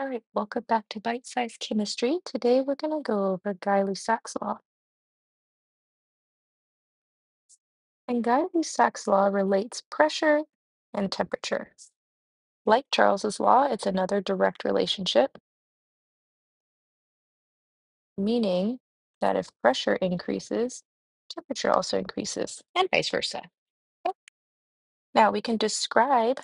All right, welcome back to Bite Size Kimistry. Today we're going to go over Guy-Lussac's law. And Guy-Lussac's law relates pressure and temperature. Like Charles's law, it's another direct relationship, meaning that if pressure increases, temperature also increases, and vice versa. Now we can describe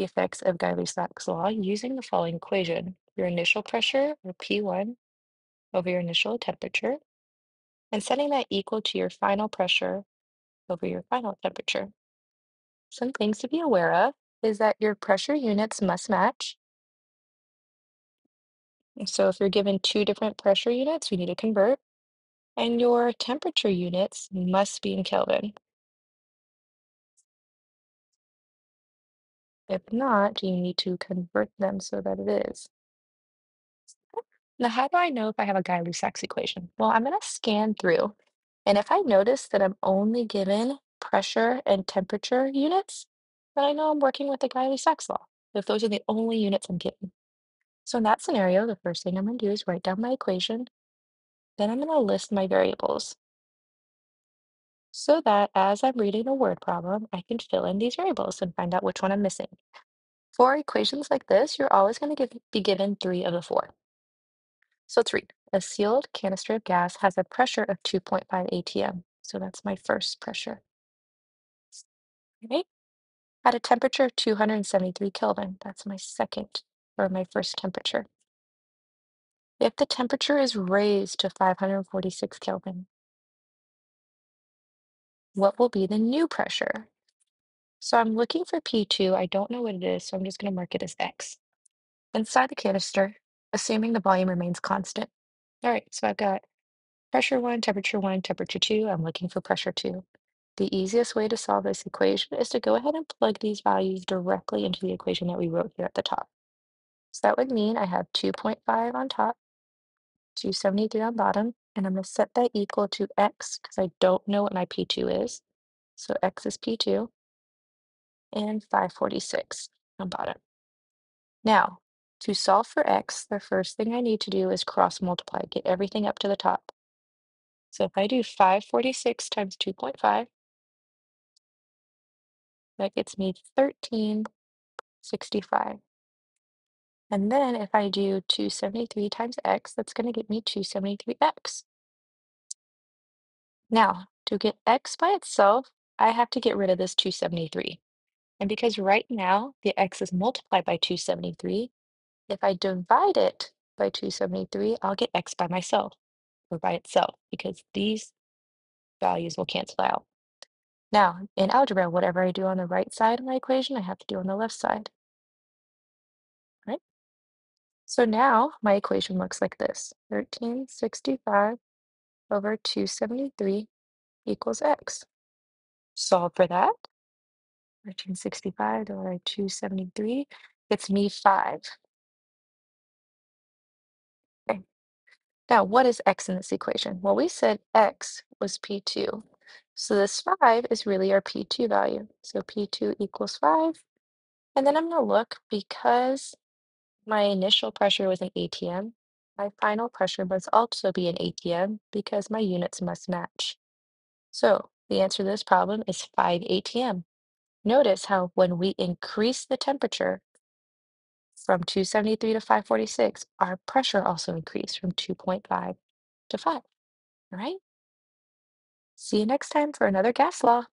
the effects of Guy-Lussac's law using the following equation. Your initial pressure, or P1, over your initial temperature, and setting that equal to your final pressure over your final temperature. Some things to be aware of is that your pressure units must match. So if you're given two different pressure units, we need to convert. And your temperature units must be in Kelvin. If not, do you need to convert them so that it is. Now, how do I know if I have a Guy-Lussac's equation? Well, I'm going to scan through. And if I notice that I'm only given pressure and temperature units, then I know I'm working with the Guy-Lussac's law, if those are the only units I'm given. So in that scenario, the first thing I'm going to do is write down my equation. Then I'm going to list my variables so that as I'm reading a word problem, I can fill in these variables and find out which one I'm missing. For equations like this, you're always going to be given three of the four. So let's read. A sealed canister of gas has a pressure of 2.5 atm. So that's my first pressure. Okay. At a temperature of 273 Kelvin, that's my second or my first temperature. If the temperature is raised to 546 Kelvin, what will be the new pressure? So I'm looking for P2. I don't know what it is, so I'm just going to mark it as X. Inside the canister, assuming the volume remains constant. All right, so I've got pressure one, temperature one, temperature two. I'm looking for pressure two. The easiest way to solve this equation is to go ahead and plug these values directly into the equation that we wrote here at the top. So that would mean I have 2.5 on top, 273 on bottom, and I'm going to set that equal to X because I don't know what my P2 is. So X is P2 and 546 on bottom. Now, to solve for x, the first thing I need to do is cross multiply, get everything up to the top. So if I do 546 times 2.5, that gets me 1365. And then if I do 273 times x, that's going to get me 273x. Now, to get x by itself, I have to get rid of this 273. And because right now the x is multiplied by 273, if I divide it by 273, I'll get x by myself or by itself because these values will cancel out. Now, in algebra, whatever I do on the right side of my equation, I have to do on the left side. So now my equation looks like this. 1365 over 273 equals x. Solve for that. 1365 divided by 273 gets me 5. Okay. Now, what is x in this equation? Well, we said x was P2. So this 5 is really our P2 value. So P2 equals 5. And then I'm going to look because my initial pressure was an ATM, my final pressure must also be an ATM because my units must match. So the answer to this problem is 5 ATM. Notice how when we increase the temperature from 273 to 546, our pressure also increased from 2.5 to 5. All right? See you next time for another gas law.